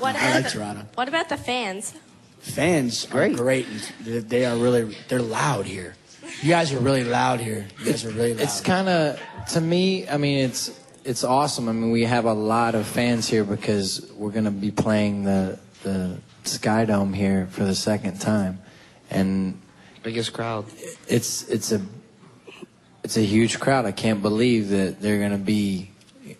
What I about like the, Toronto. What about the fans? Fans Great. are great. They- They are really they're loud here. You guys are really loud here. You guys are really loud. It's kind of to me. I mean, it's it's awesome. I mean, we have a lot of fans here because we're going to be playing the the Sky Dome here for the second time, and Biggest crowd. it's it's a it's a huge crowd. I can't believe that there are going to be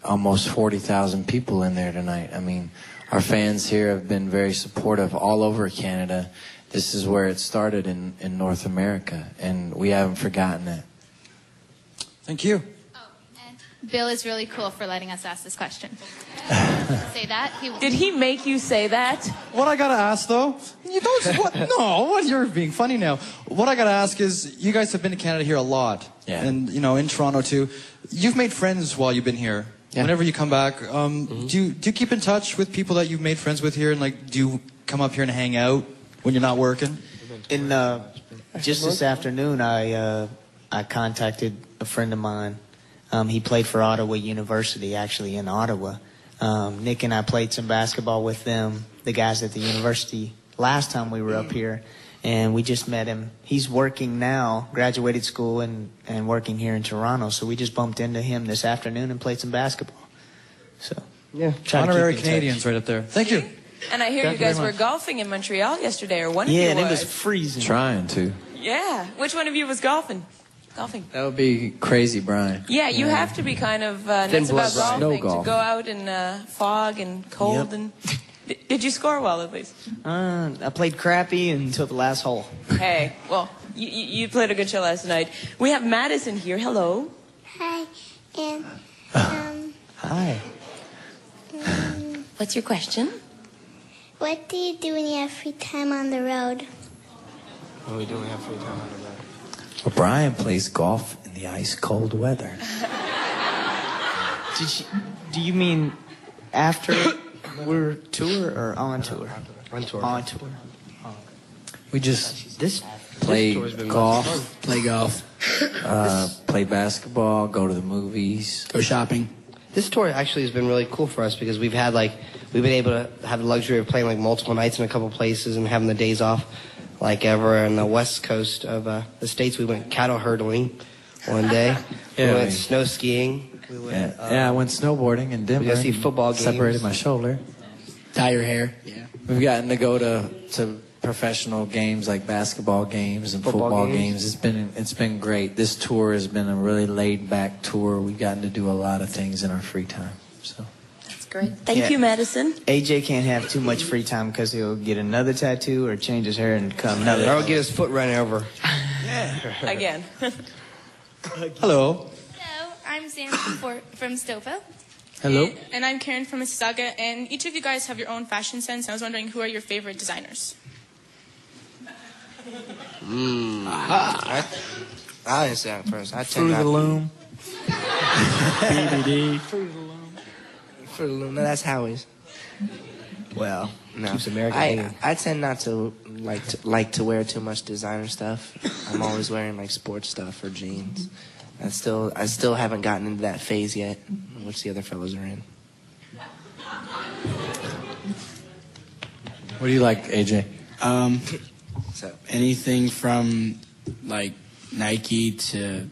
almost forty thousand people in there tonight. I mean, our fans here have been very supportive all over Canada. This is where it started in, in North America, and we haven't forgotten it. Thank you. Oh and Bill is really cool for letting us ask this question. Say that. He, Did he make you say that? What I gotta ask though, you don't. What? No, what? You're being funny now. What I gotta ask is, you guys have been to Canada here a lot, Yeah. and you know, in Toronto too. You've made friends while you've been here. Yeah. Whenever you come back, um, do you do you keep in touch with people that you've made friends with here, and like, do you come up here and hang out when you're not working? In uh, just this afternoon, I uh, I contacted a friend of mine. Um, he played for Ottawa University, actually in Ottawa. Um, Nick and I played some basketball with them, the guys at the university, last time we were up here, and we just met him. He's working now, graduated school, and and working here in Toronto. So we just bumped into him this afternoon and played some basketball. So Yeah. try to keep Honorary in touch. Canadians, right up there. Thank you. And I hear Thank you you guys very were golfing in Montreal yesterday, or one of Yeah, you and it was. was freezing. Trying to. Yeah. Which one of you was golfing? Golfing. That would be crazy, Brian. Yeah, you have to be kind of uh, Thin nuts about blood, Brian. Snow golfing golf. to go out in uh, fog and cold Yep. and. D- did you score well at least? Uh, I played crappy until the last hole. Hey, well, you, you you played a good show last night. We have Madison here. Hello. Hi, and um, Hi. What's your question? what do you do when you have free time on the road? What are we doing? We have free time on the road. Well, Brian plays golf in the ice cold weather. Did you, do you mean after we're tour or on tour? On tour. On tour. We just This play tour's golf, play golf, uh, play basketball, go to the movies. go shopping. This tour actually has been really cool for us because we've had like we've been able to have the luxury of playing like multiple nights in a couple places and having the days off. Like ever on the west coast of uh, the states, we went cattle herdling one day. Yeah, we we- went snow skiing. We went, Yeah, uh, yeah, I went snowboarding in Denver. go see football games. Separated my shoulder. Dye your hair. Yeah. We've gotten to go to to professional games like basketball games and Football football, games. games. It's been it's been great. This tour has been a really laid back tour. We've gotten to do a lot of things in our free time. So That's great. Thank Yeah. you, Madison. AJ can't have too much free time because he'll get another tattoo or change his hair and come another. or get his foot run over. Again. Hello. Hello, I'm Sam from, from Stouffville. hello. And I'm Karen from Mississauga, and each of you guys have your own fashion sense. I was wondering who are your favorite designers? I, I didn't say that first. I tend Through the loom. BBD. For the loom. No, that's Howie's. Well, No. keeps America I, hating. I tend not to like to, like to wear too much designer stuff. I'm always wearing like sports stuff or jeans. I still I still haven't gotten into that phase yet, which the other fellows are in. What do you like, AJ? Um, So anything from like Nike to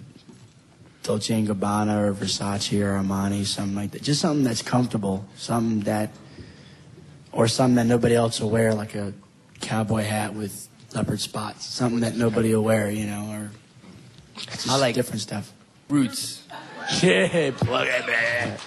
Dolce and Gabbana or Versace or Armani, something like that. Just something that's comfortable, something that, or something that nobody else will wear, like a cowboy hat with leopard spots, something that nobody will wear, you know, or just I like- different stuff. Roots Yeah, plug it, man.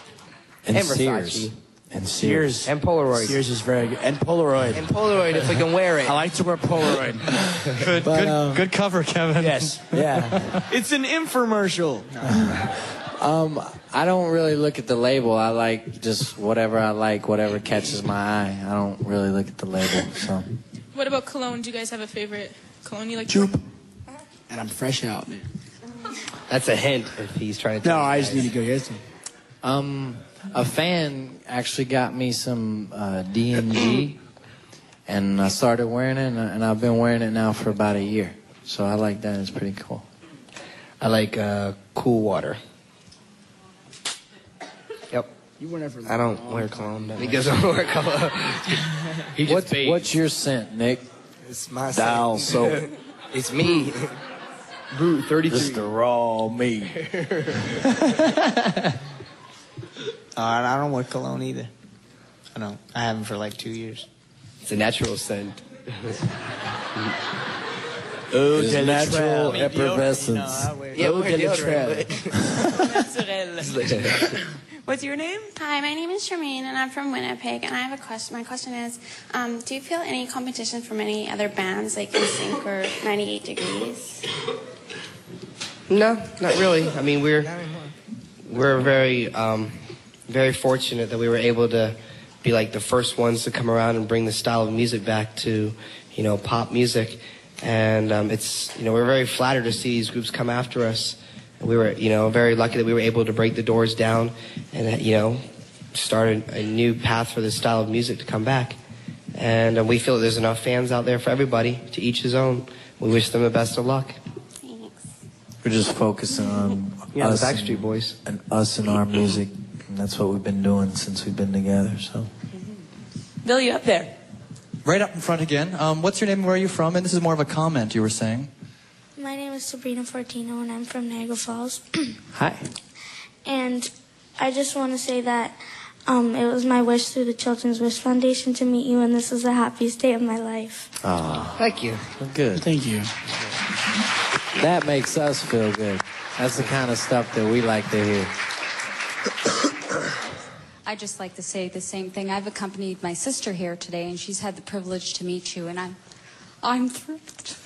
And, And Sears. Versace. And Sears. and Polaroid Sears is very good, and Polaroid. and Polaroid if we can wear it. I like to wear Polaroid. Good, But, good, um, good cover, Kevin. yes, yeah. it's an infomercial. Um, I don't really look at the label. I like just whatever I like, whatever catches my eye. I don't really look at the label. So What about cologne? Do you guys have a favorite cologne you like? Joop. And I'm fresh out, man. That's a hint if he's trying to. No, tell you I just need to go get some. Um, a fan actually got me some uh, D&G, and I started wearing it, and, and I've been wearing it now for about a year. So I like that. It's pretty cool. I like uh, cool water. Yep. You weren't ever. I don't wear cologne. He doesn't wear cologne. he just What's, bathes. what's your scent, Nick? It's my Dial scent. soap. it's me. Brut 33. Just the raw meat. Uh, I don't wear cologne either. I don't. I haven't for like two years. It's a natural scent. Eau de natural effervescence. Yeah, Eau wear de deodorant, Naturel. What's your name? Hi, my name is Charmaine, and I'm from Winnipeg. And I have a question. My question is, um, do you feel any competition from any other bands like NSYNC or 98 Degrees? No, not really. I mean, we're we're very um, very fortunate that we were able to be like the first ones to come around and bring the style of music back to you know pop music, and um, it's you know we're very flattered to see these groups come after us. We were you know very lucky that we were able to break the doors down and uh, you know start a, a new path for this style of music to come back. And uh, we feel there's enough fans out there for everybody. To each his own. We wish them the best of luck. Thanks. We're just focusing on Yeah, the Backstreet and, Boys. and us and our music. And that's what we've been doing since we've been together. So Bill, you up there? Right up in front again. Um, what's your name and where are you from? And this is more of a comment you were saying. My name is Sabrina Fortino, and I'm from Niagara Falls. hi. and I just want to say that um, it was my wish through the Children's Wish Foundation to meet you, and this is the happiest day of my life. Oh, Thank you. good. Thank you. That makes us feel good. That's the kind of stuff that we like to hear. I just like to say the same thing. I've accompanied my sister here today, and she's had the privilege to meet you, and I'm, I'm thrilled.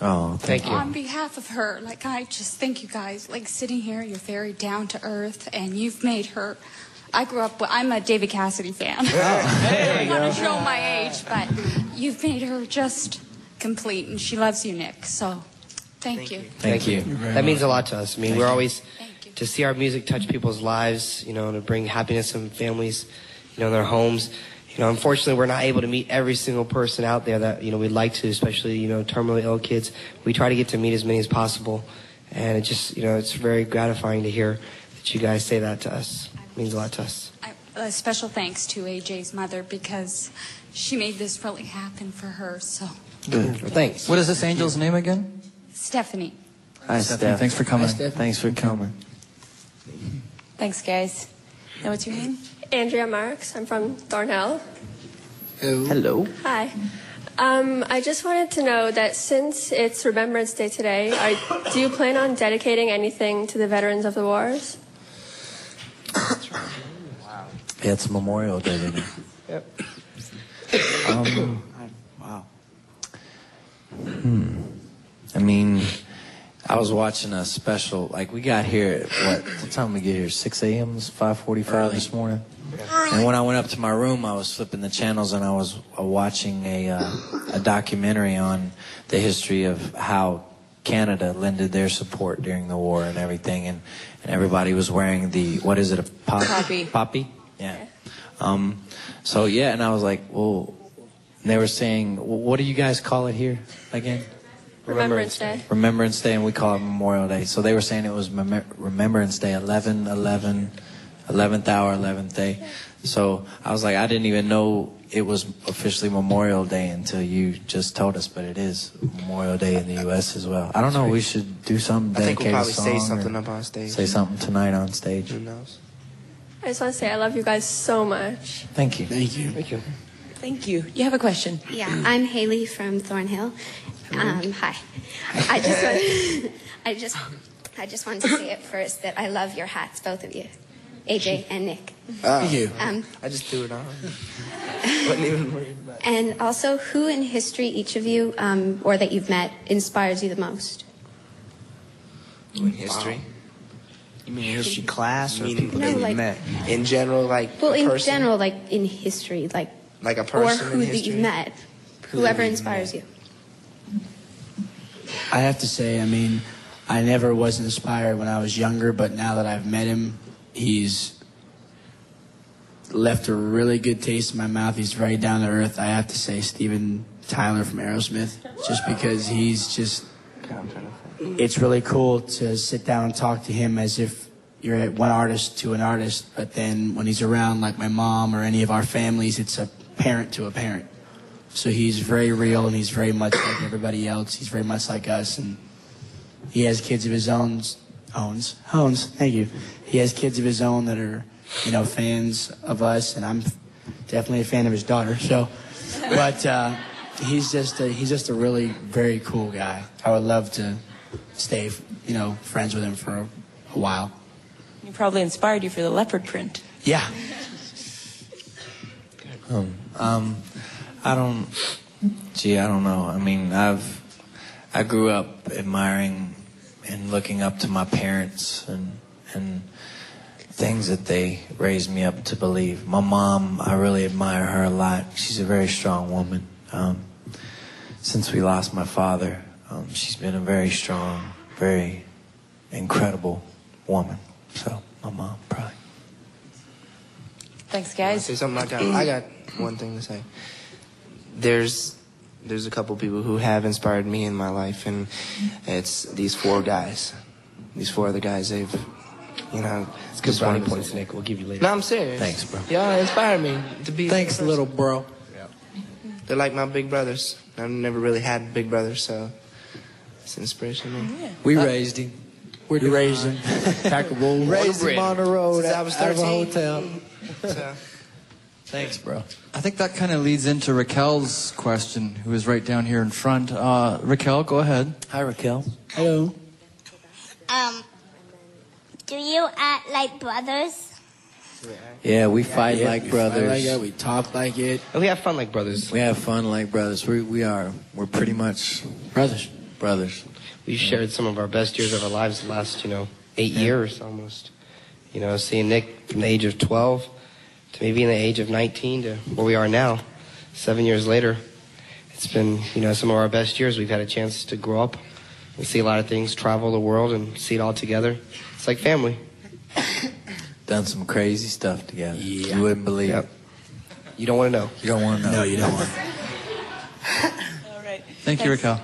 Oh, Thank you. On behalf of her, like I just thank you guys. Like sitting here, you're very down to earth, and you've made her. I grew up. With, I'm a David Cassidy fan. I don't want to show my age, but you've made her just complete, and she loves you, Nick. So, thank, you. Thank you. That means a lot to us. I mean, we're always you. to see our music touch people's lives, you know, to bring happiness in families, you know, in their homes. You know, unfortunately, we're not able to meet every single person out there that you know we'd like to, especially you know terminally ill kids. We try to get to meet as many as possible, and it just you know it's very gratifying to hear that you guys say that to us. It means a lot to us. I, a special thanks to AJ's mother because she made this really happen for her. So, Well, thanks. What is this angel's name again? Stephanie. Hi, Stephanie, Steph. thanks for coming. Thanks for coming. Thanks, guys. Now, what's your name? Andrea Marks. I'm from Thornhill. Hello. Hello. Hi. Um, I just wanted to know that since it's Remembrance Day today, are, do you plan on dedicating anything to the veterans of the wars? Yeah, it's Memorial Day. Yep. Um, Wow. I mean, I was watching a special. Like we got here at what? What time we get here? 6 a.m. 5:45 this morning. And when I went up to my room, I was flipping the channels and I was uh, watching a uh, a documentary on the history of how Canada lended their support during the war and everything, and and everybody was wearing the what is it a pop- Poppy. poppy yeah. Um, so yeah, and I was like, well, they were saying, well, what do you guys call it here again? Remembrance Day. Remembrance Day, and we call it Memorial Day. So they were saying it was Mem- Remembrance Day, 11, 11, 11th hour, 11th day. So I was like, I didn't even know it was officially Memorial Day until you just told us, but it is Memorial Day in the U.S. as well. I don't know. We should do something. I think we'll probably say something up on stage. Say something tonight on stage. Who knows? I just want to say I love you guys so much. Thank you. Thank you. Thank you. Thank you. You have a question? Yeah, I'm Haley from Thornhill. Um, hi. I just want, I just I just wanted to say it first that I love your hats, both of you, AJ and Nick. Thank you. Um, I just threw it on. Wasn't even worried about it. and also, who in history each of you, um, or that you've met, inspires you the most? In history? You mean history class or mean people No, that you like- met? In general, like Well, a in person? general, like in history, like like a person or who in that you've met, whoever we've inspires you. I have to say, I mean, I never was inspired when I was younger, but now that I've met him, he's left a really good taste in my mouth. He's very down to earth. I have to say, Steven Tyler from Aerosmith, just because he's just. It's really cool to sit down and talk to him as if you're at one artist to an artist, but then when he's around, like my mom or any of our families, it's a parent to a parent. So he's very real and he's very much like everybody else. He's very much like us, and he has kids of his own. Owns, owns. Thank you. He has kids of his own that are, you know, fans of us, and I'm definitely a fan of his daughter. So, but uh, he's just a, he's just a really very cool guy. I would love to stay, you know, friends with him for a, a while. He probably inspired you for the leopard print. Yeah. Um, um, I don't. Gee, I don't know. I mean, I've I grew up admiring and looking up to my parents and and things that they raised me up to believe. My mom, I really admire her a lot. She's a very strong woman. Um, since we lost my father, um, she's been a very strong, very incredible woman. So, my mom, probably. Thanks, Can I guys. say something? I got, I got one thing to say. There's there's a couple people who have inspired me in my life, and it's these four guys. These four other guys. They've, you know, It's good just brownie points, Nick. We'll give you later. No, I'm serious. Thanks, bro. Y'all inspired me to be. Thanks, little bro. Yeah. They're like my big brothers. I've never really had big brothers, so it's an inspiration to me. We raised him. We raised him. Pack of wolves. Raised him on the road Since at, I was out of a 13. hotel. So, Thanks, bro. I think that kind of leads into Raquel's question, who is right down here in front. Uh, Raquel, go ahead. Hi, Raquel. Hello. Um, do you act like brothers? Yeah, we fight Yeah, like we brothers. like it. We talk like it. And we have fun like brothers. We have fun like brothers. We we are. We're pretty much Brothers. brothers. We've shared some of our best years of our lives the last, you know, eight years almost. You know, seeing Nick from the age of 12 to maybe in the age of 19 to where we are now, seven years later. It's been, you know, some of our best years. We've had a chance to grow up and see a lot of things, travel the world and see it all together. It's like family. Done some crazy stuff together. Yeah. You wouldn't believe Yep. it. You don't want to know. You don't want to know. No, you don't want. to. All right. Thank you, Raquel.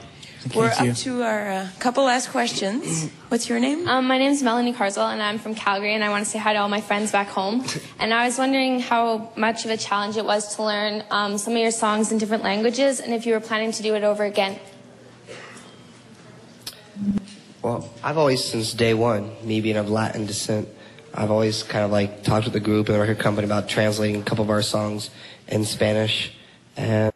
We're you. up to our uh, couple last questions. What's your name? Um, my name is Melanie Carswell, and I'm from Calgary, and I want to say hi to all my friends back home. And I was wondering how much of a challenge it was to learn um, some of your songs in different languages, and if you were planning to do it over again. Well, I've always, since day one, me being of Latin descent, I've always kind of like talked with the group and the record company about translating a couple of our songs in Spanish. And